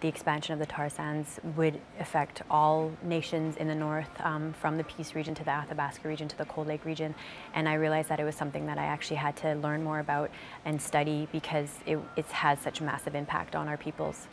The expansion of the tar sands would affect all nations in the north, um, from the Peace region to the Athabasca region to the Cold Lake region. And I realized that it was something that I actually had to learn more about and study because it, it has such massive impact on our peoples.